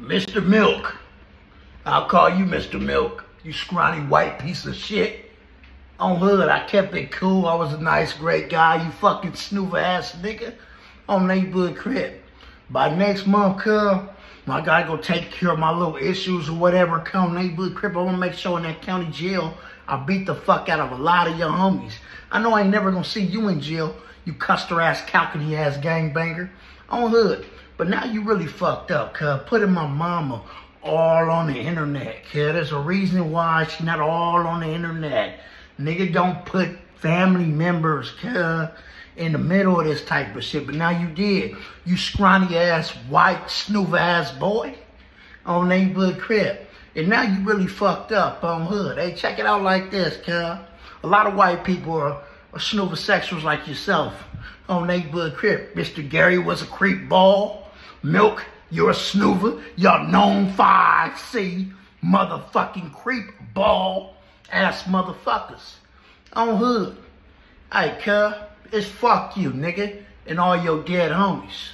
Mr. Milk. I'll call you Mr. Milk, you scrawny white piece of shit. On hood, I kept it cool. I was a nice, great guy. You fucking snoover ass nigga on neighborhood crib. By next month, cuz, I gotta go take care of my little issues or whatever. Come neighborhood crib, I wanna make sure in that county jail, I beat the fuck out of a lot of your homies. I know I ain't never gonna see you in jail, you custer ass, calculating ass gangbanger. On hood. But now you really fucked up, cuz. Putting my mama all on the internet, cuz. There's a reason why she's not all on the internet. Nigga, don't put family members, cuz, in the middle of this type of shit. But now you did. You scrawny ass, white, snoover ass boy on neighborhood crib. And now you really fucked up on hood. Hey, check it out like this, cuz. A lot of white people are, are snoover sexuals like yourself on neighborhood crib. Mr. Gary was a creep ball. Milk, you're a snoover. You're known 5C motherfucking creep ball ass motherfuckers. On hood. Hey, cuz, it's fuck you, nigga, and all your dead homies.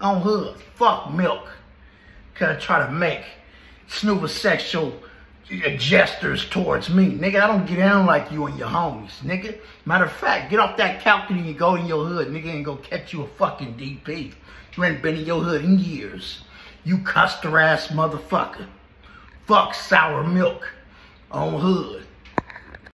On hood. Fuck milk. Cuz try to make snoover sexual gestures towards me. Nigga, I don't get down like you and your homies, nigga. Matter of fact, get off that calculator and go in your hood, nigga, and go catch you a fucking DP. You ain't been in your hood in years. You custer ass motherfucker. Fuck sour milk on hood.